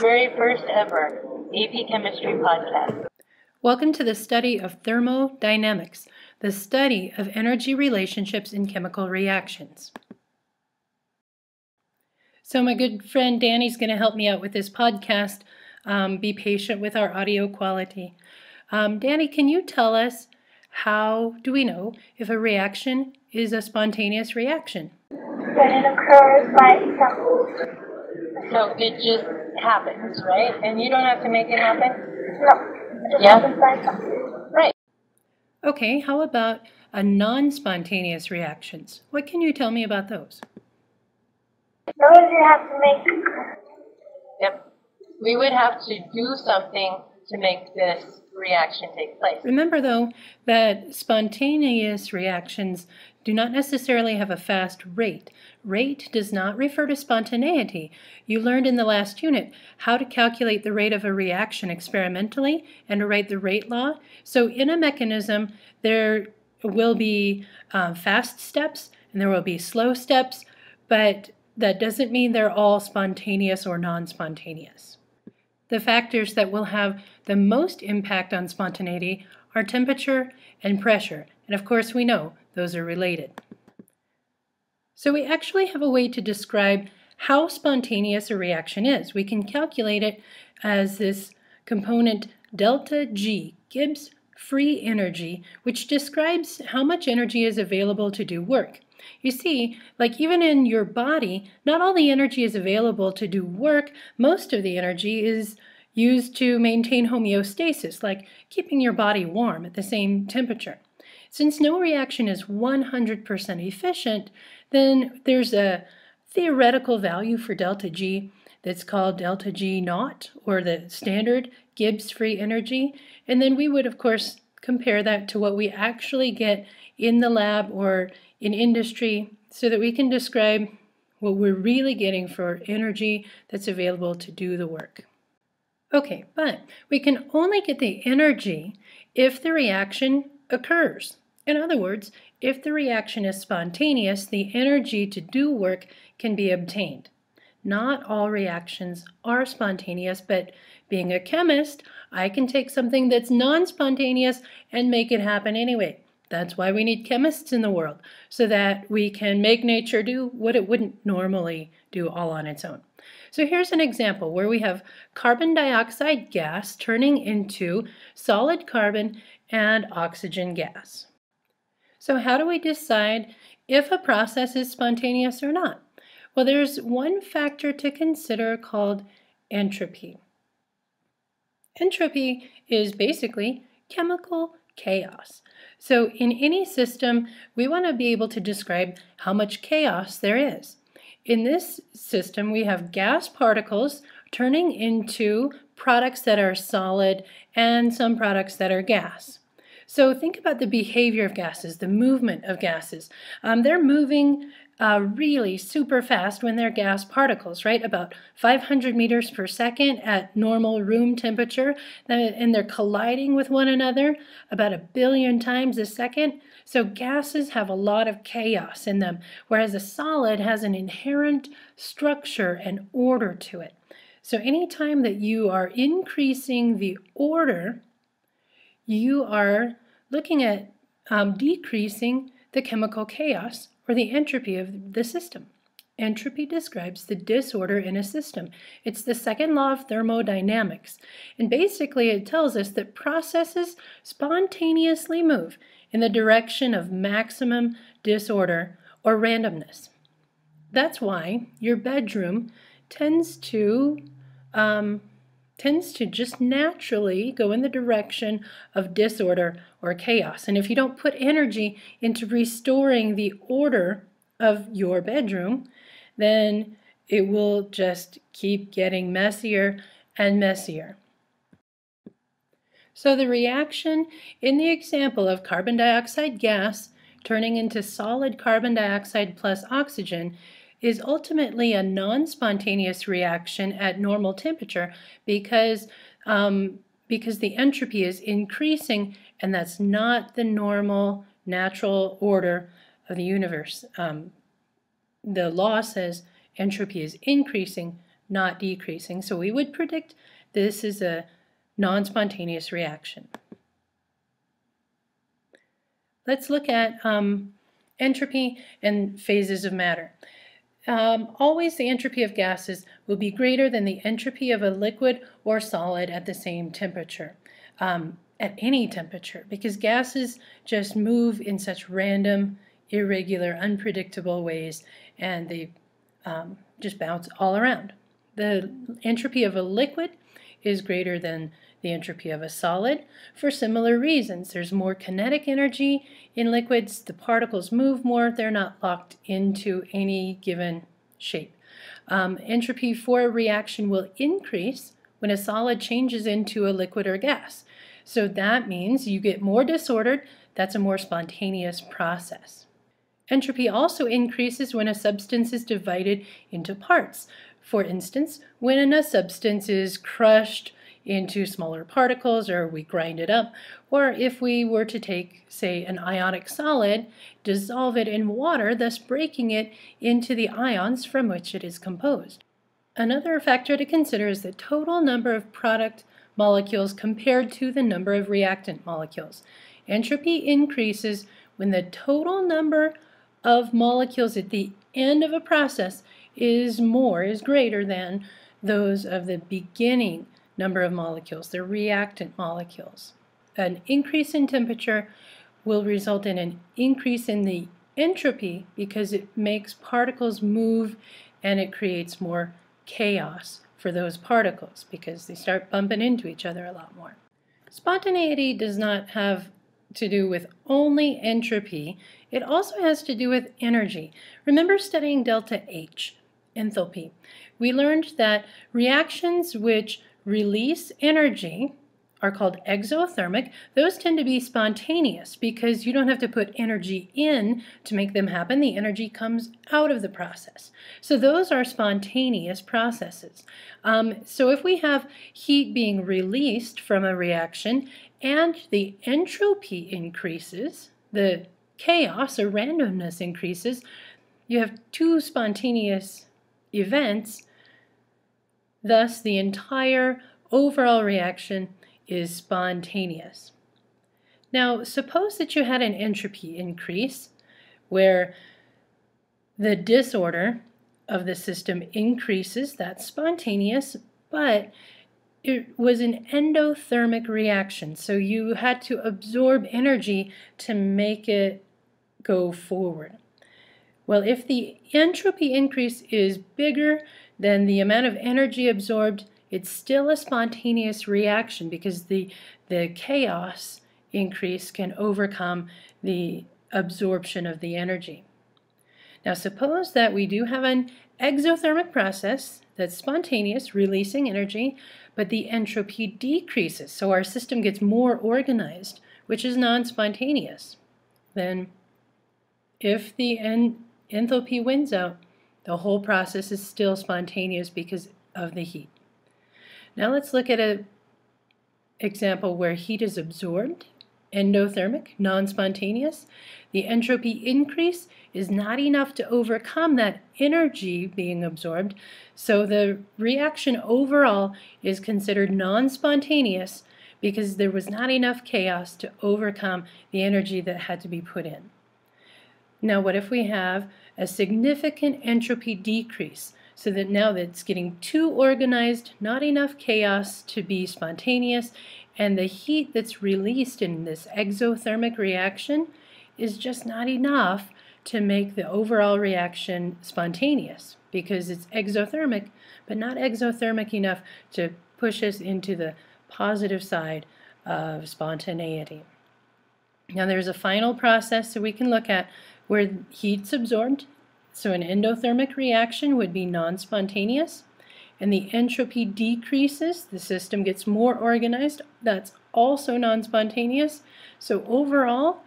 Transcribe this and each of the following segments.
The very first ever AP Chemistry podcast. Welcome to the study of thermodynamics, the study of energy relationships in chemical reactions. So, my good friend Danny's going to help me out with this podcast. Um, be patient with our audio quality. Um, Danny, can you tell us how do we know if a reaction is a spontaneous reaction? When it occurs by itself. So it just happens, right? And you don't have to make it happen? No. It Yeah. happens by itself. Right. Okay, how about uh, a non spontaneous reactions? What can you tell me about those? Those you have to make Yep. We would have to do something to make this reaction take place. Remember, though, that spontaneous reactions do not necessarily have a fast rate. Rate does not refer to spontaneity. You learned in the last unit how to calculate the rate of a reaction experimentally and to write the rate law. So, in a mechanism, there will be uh, fast steps and there will be slow steps, but that doesn't mean they're all spontaneous or non spontaneous. The factors that will have the most impact on spontaneity are temperature and pressure, and of course we know those are related. So we actually have a way to describe how spontaneous a reaction is. We can calculate it as this component delta G, Gibbs free energy, which describes how much energy is available to do work. You see, like even in your body, not all the energy is available to do work. Most of the energy is used to maintain homeostasis, like keeping your body warm at the same temperature. Since no reaction is 100% efficient, then there's a theoretical value for delta G that's called delta G naught, or the standard Gibbs free energy. And then we would, of course, compare that to what we actually get in the lab or in industry so that we can describe what we're really getting for energy that's available to do the work. Okay, but we can only get the energy if the reaction occurs. In other words, if the reaction is spontaneous, the energy to do work can be obtained. Not all reactions are spontaneous, but being a chemist, I can take something that's non spontaneous and make it happen anyway. That's why we need chemists in the world, so that we can make nature do what it wouldn't normally do all on its own. So here's an example where we have carbon dioxide gas turning into solid carbon and oxygen gas. So how do we decide if a process is spontaneous or not? Well, there's one factor to consider called entropy. Entropy is basically chemical chaos. So in any system, we want to be able to describe how much chaos there is. In this system, we have gas particles turning into products that are solid and some products that are gas. So think about the behavior of gases, the movement of gases. Um, they're moving uh, really super fast when they're gas particles, right? About 500 meters per second at normal room temperature, and they're colliding with one another about a billion times a second. So gases have a lot of chaos in them, whereas a solid has an inherent structure and order to it. So anytime that you are increasing the order, you are looking at um, decreasing the chemical chaos or the entropy of the system. Entropy describes the disorder in a system. It's the second law of thermodynamics. And basically, it tells us that processes spontaneously move in the direction of maximum disorder or randomness. That's why your bedroom tends to um, tends to just naturally go in the direction of disorder or chaos. And if you don't put energy into restoring the order of your bedroom, then it will just keep getting messier and messier. So the reaction in the example of carbon dioxide gas turning into solid carbon dioxide plus oxygen is ultimately a non-spontaneous reaction at normal temperature because um, because the entropy is increasing and that's not the normal natural order of the universe. Um, the law says entropy is increasing, not decreasing. So we would predict this is a non-spontaneous reaction. Let's look at um, entropy and phases of matter. Um, always the entropy of gases will be greater than the entropy of a liquid or solid at the same temperature, um, at any temperature, because gases just move in such random, irregular, unpredictable ways, and they um, just bounce all around. The entropy of a liquid is greater than the entropy of a solid for similar reasons. There's more kinetic energy in liquids, the particles move more, they're not locked into any given shape. Um, entropy for a reaction will increase when a solid changes into a liquid or gas. So that means you get more disordered, that's a more spontaneous process. Entropy also increases when a substance is divided into parts. For instance, when a substance is crushed into smaller particles or we grind it up, or if we were to take, say, an ionic solid, dissolve it in water, thus breaking it into the ions from which it is composed. Another factor to consider is the total number of product molecules compared to the number of reactant molecules. Entropy increases when the total number of molecules at the end of a process is more, is greater than those of the beginning number of molecules, the reactant molecules. An increase in temperature will result in an increase in the entropy because it makes particles move and it creates more chaos for those particles because they start bumping into each other a lot more. Spontaneity does not have to do with only entropy, it also has to do with energy. Remember studying delta H, enthalpy. We learned that reactions which release energy are called exothermic. Those tend to be spontaneous because you don't have to put energy in to make them happen. The energy comes out of the process. So those are spontaneous processes. Um, so if we have heat being released from a reaction and the entropy increases, the chaos or randomness increases, you have two spontaneous events Thus, the entire overall reaction is spontaneous. Now, suppose that you had an entropy increase where the disorder of the system increases, that's spontaneous, but it was an endothermic reaction. So you had to absorb energy to make it go forward. Well, if the entropy increase is bigger then the amount of energy absorbed, it's still a spontaneous reaction because the, the chaos increase can overcome the absorption of the energy. Now suppose that we do have an exothermic process that's spontaneous, releasing energy, but the entropy decreases, so our system gets more organized, which is non-spontaneous. Then if the en enthalpy wins out, the whole process is still spontaneous because of the heat. Now let's look at an example where heat is absorbed, endothermic, non-spontaneous. The entropy increase is not enough to overcome that energy being absorbed, so the reaction overall is considered non-spontaneous because there was not enough chaos to overcome the energy that had to be put in. Now what if we have a significant entropy decrease so that now that it's getting too organized, not enough chaos to be spontaneous, and the heat that's released in this exothermic reaction is just not enough to make the overall reaction spontaneous because it's exothermic, but not exothermic enough to push us into the positive side of spontaneity. Now there's a final process that we can look at where heat's absorbed, so an endothermic reaction would be non-spontaneous, and the entropy decreases, the system gets more organized, that's also non-spontaneous. So overall,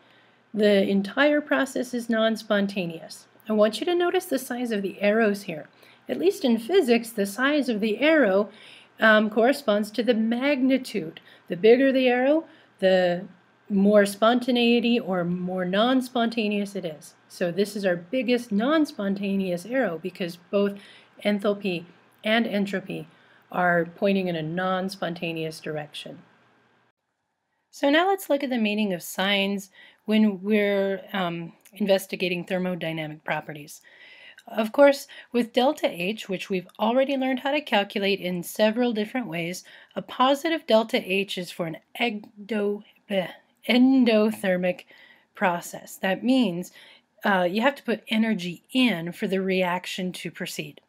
the entire process is non-spontaneous. I want you to notice the size of the arrows here. At least in physics, the size of the arrow um, corresponds to the magnitude. The bigger the arrow, the more spontaneity or more non-spontaneous it is. So this is our biggest non-spontaneous arrow because both enthalpy and entropy are pointing in a non-spontaneous direction. So now let's look at the meaning of signs when we're um, investigating thermodynamic properties. Of course, with delta H, which we've already learned how to calculate in several different ways, a positive delta H is for an ecto, bleh, endothermic process. That means uh, you have to put energy in for the reaction to proceed.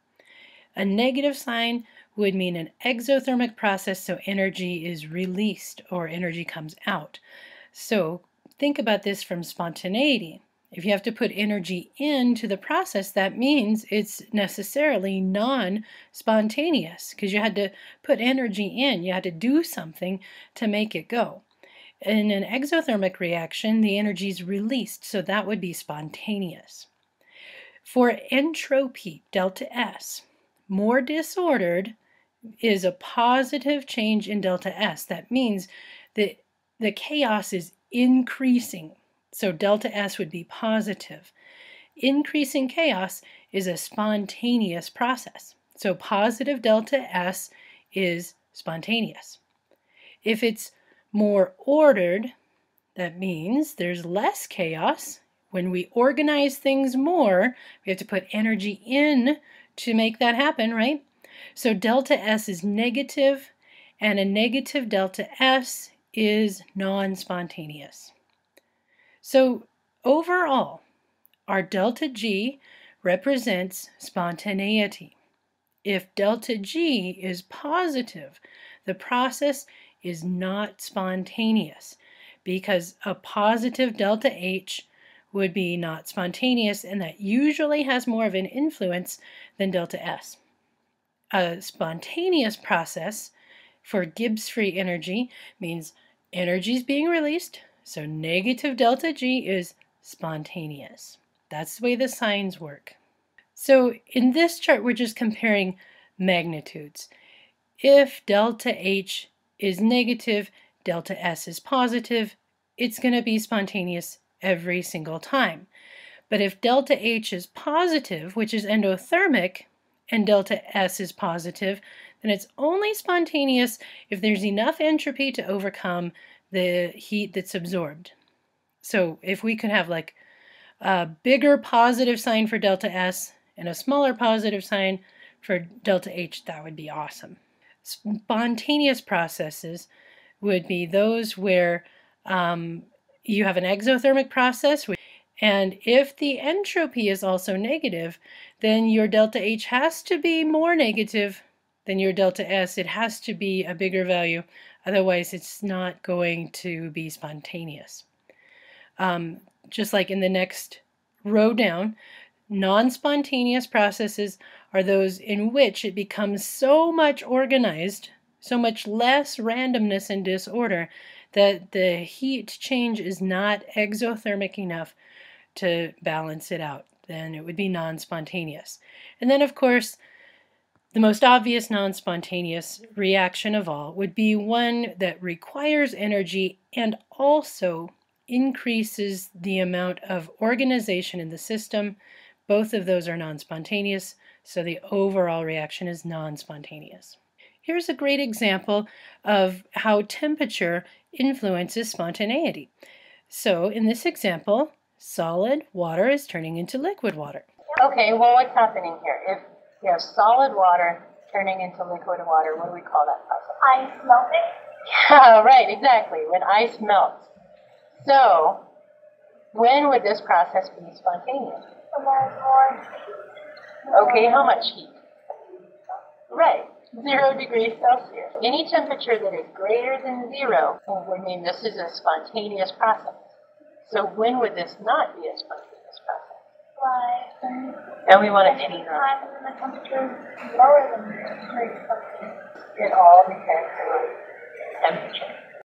A negative sign would mean an exothermic process, so energy is released or energy comes out. So think about this from spontaneity. If you have to put energy into the process, that means it's necessarily non-spontaneous because you had to put energy in. You had to do something to make it go. In an exothermic reaction, the energy is released, so that would be spontaneous. For entropy, delta S, more disordered is a positive change in delta S. That means that the chaos is increasing. So delta S would be positive. Increasing chaos is a spontaneous process. So positive delta S is spontaneous. If it's more ordered, that means there's less chaos. When we organize things more, we have to put energy in to make that happen, right? So delta S is negative, and a negative delta S is non-spontaneous. So overall, our delta G represents spontaneity. If delta G is positive, the process is not spontaneous because a positive delta H would be not spontaneous and that usually has more of an influence than delta S. A spontaneous process for Gibbs free energy means energy is being released, so negative delta G is spontaneous. That's the way the signs work. So in this chart, we're just comparing magnitudes. If delta H is negative, delta S is positive, it's going to be spontaneous every single time. But if delta H is positive, which is endothermic, and delta S is positive, then it's only spontaneous if there's enough entropy to overcome the heat that's absorbed. So if we could have like a bigger positive sign for delta S and a smaller positive sign for delta H, that would be awesome. Spontaneous processes would be those where um, you have an exothermic process, and if the entropy is also negative, then your delta H has to be more negative than your delta S. It has to be a bigger value, otherwise it's not going to be spontaneous. Um, just like in the next row down, non-spontaneous processes are those in which it becomes so much organized, so much less randomness and disorder, that the heat change is not exothermic enough to balance it out. Then it would be non-spontaneous. And then, of course, the most obvious non-spontaneous reaction of all would be one that requires energy and also increases the amount of organization in the system. Both of those are non-spontaneous, so the overall reaction is non-spontaneous. Here's a great example of how temperature influences spontaneity. So in this example, solid water is turning into liquid water. Okay, well, what's happening here? If you have solid water turning into liquid water, what do we call that process? Ice melting. Yeah, right, exactly, when ice melts. So, when would this process be spontaneous? Okay, how much heat? Right, zero degrees Celsius. Any temperature that is greater than zero oh, would mean this is a spontaneous process. So when would this not be a spontaneous process? like And we want to change that. time the temperature lower than Celsius. It all depends on temperature.